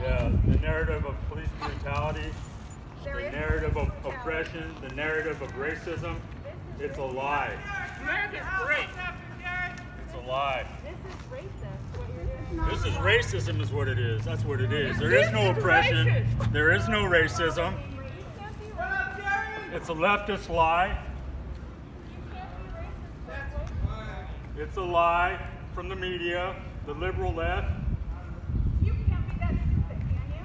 Yeah, the narrative of police brutality, There the is narrative of brutality. oppression, the narrative of racism. It's a lie. America's great. It's a lie. This is racist. What you're. This is racism, is what it is. That's what it is. There is no oppression. There is no racism. You can't be racist. It's a leftist lie. You can't be racist. It's a lie from the media, the liberal left. You can't be that stupid, can you?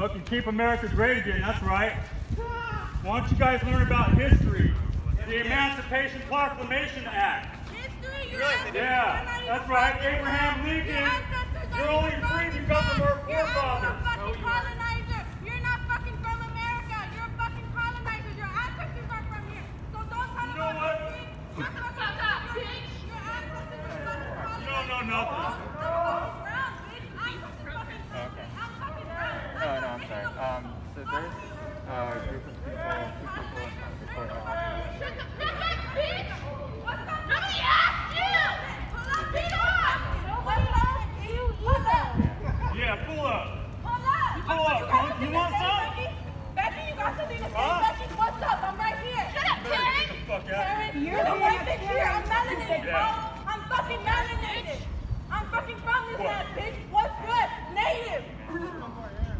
Fucking keep America great again, that's right. Why don't you guys learn about history? The Emancipation Proclamation Act. History, your Really? ancestors Yeah, that's right. Abraham Lincoln. Your You're aren't only even free fucking because of from- our You're forefathers. a fucking colonizer. You're not fucking from America. You're a fucking colonizer. Your ancestors are from here. So don't tell You me know about what? history. Your fucking- Shut up, bitch. Your ancestors are fucking colonizers. You don't know nothing. I'm fucking brown, bitch. I'm fucking fucking brown. Okay. I'm fucking brown. No, no, I'm sorry. Um, so there's uh, group of people, two people in front of the courthouse. Shut the fuck up, bitch. What's up? Nobody asked you. Pull up, bitch. Up? You. Yeah, pull up. Pull up, You got punk. something You want some? Becky? Becky, you got something to say? Huh? Becky, what's up? I'm right here. Shut up, Karen. get the fuck out Karen, you're the white bitch here. I'm melanated, bro. I'm fucking melanated. I'm fucking from this What? land, bitch. What's good? Native.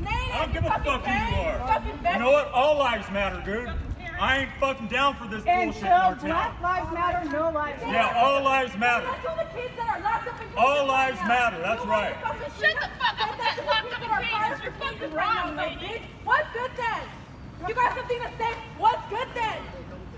Native. I don't give a fuck who you are. You know what? All lives matter, dude. I ain't fucking down for this bullshit in our Until Black town. Lives Matter, no lives matter. Yeah, all lives matter. That's all the kids that are locked up in All cages lives matter, that's You right. Shut the fuck up with that locked up in cages. You're fucking wrong, lady. What's good then? You got something to say? What's good then?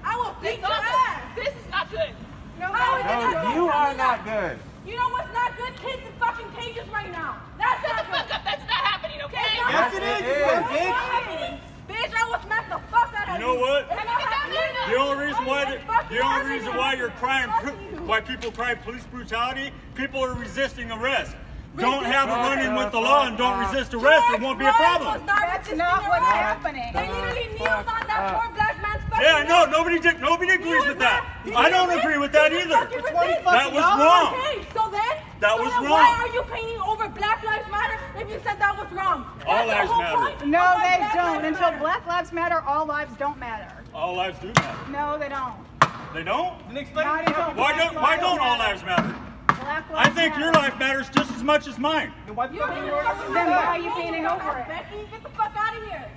I will beat It's your not good. ass. This is not good. No, How is it not No, good? you are not good. You know what's not good? Kids in fucking cages right now. That's not good. fuck up. That's not happening, okay? It's not Yes, happening. it is, It's you not bitch. happening. Bitch, I will smack the fuck out of You know what? It's not happening. The only reason why the, only reason why you're crying, Fuck pr- you. why people cry police brutality, people are resisting arrest. Don't have a Resist- run-in with the law and don't resist arrest. It won't be a problem. was That's not what's happening. They literally kneeled on that Uh, poor black man's fucking Yeah, I know. Nobody did, nobody agrees with that. I don't agree with that either. That was wrong. Okay, so then, That so was then wrong. Why are you painting over Black Lives Matter if you said that was wrong? All That's lives matter. No, they don't. Lives Until Black Lives Matter, all lives don't matter. All lives do matter. No, they don't. They don't? Then explain Not to me Why don't Why don't all lives matter? Black I lives think your life matters just as much as mine. Then why the You're you worried Then why are you painting over it? Becky, get the fuck out of here.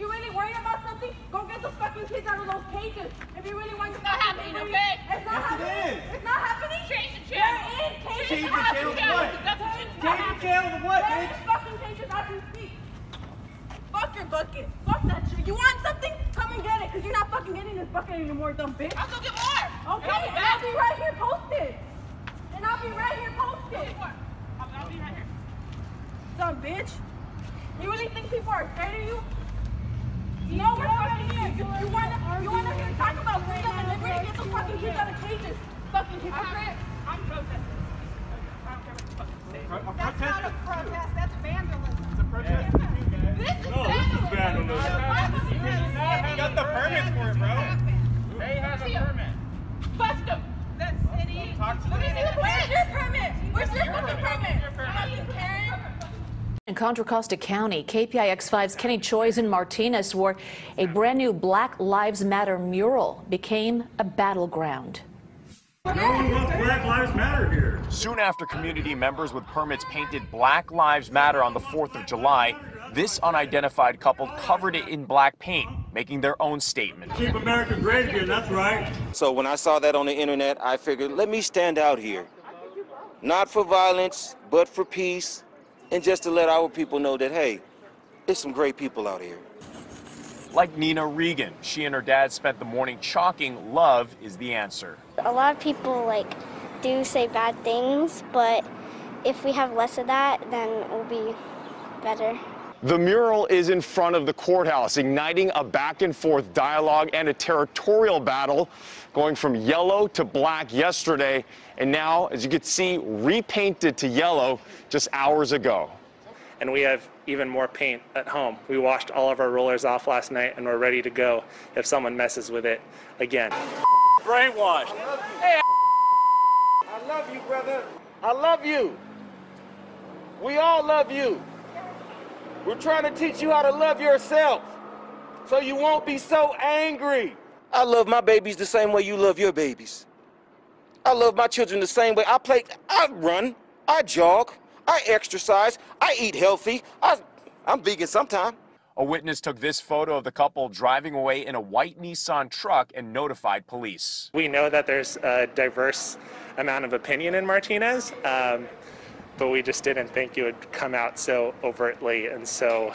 You really worried about something? Go get the fucking kids out of those cages. If you really want to It's not happening, okay? It's not Yes, happening. is. It's not happening. Change the They're in cages. Change the channel to what? That's what Change the channel to what, They're bitch? fucking cages as we speak. Fuck your bucket. Fuck that shit. You want something? Come and get it, because you're not fucking getting this bucket anymore, dumb bitch. I'll go get more. Okay, And I'll be and. I'll be right here posted. And I'll be right here posted. I'll, I'll be right here. Dumb bitch. You really think people are afraid of you? You know we're fucking here. You, you wanna you wanna hear talk about freedom and liberty? Get the fucking kids out of cages. Fucking hypocrite. I'm protesting. I don't care what the fuck you say. That's not a is- protest. That's vandalism. It's a protest too, guys. This is No, this is vandalism. You got the permits for it, bro. They have a permit. Bust them. The city. Talk to Let me them. see the Where's your permit? Where's your fucking permit? permit? Your permit. Fucking Karen. In Contra Costa County, KPIX5's Kenny Choi and Martinez, where a brand new Black Lives Matter mural became a battleground. No Black Lives Matter here. Soon after community members with permits painted Black Lives Matter on the 4th of July, this unidentified couple covered it in black paint, making their own statement. Keep America great again, that's right. So when I saw that on the internet, I figured, let me stand out here. Not for violence, but for peace, and just to let our people know that, hey, there's some great people out here. Like Nina Regan, she and her dad spent the morning chalking love is the answer. A lot of people like do say bad things, but if we have less of that, then we'll be better. The mural is in front of the courthouse, igniting a back and forth dialogue and a territorial battle going from yellow to black yesterday, and now, as you can see, repainted to yellow just hours ago. and we have even more paint at home. We washed all of our rollers off last night and we're ready to go if someone messes with it again. Brainwashed. I love you, brother. I love you. We all love you. We're trying to teach you how to love yourself so you won't be so angry. I love my babies the same way you love your babies. I love my children the same way. I play, I run, I jog, I exercise, I eat healthy. I, I'm vegan sometimes. A witness took this photo of the couple driving away in a white Nissan truck and notified police. We know that there's a diverse amount of opinion in Martinez, um, but we just didn't think it would come out so overtly and so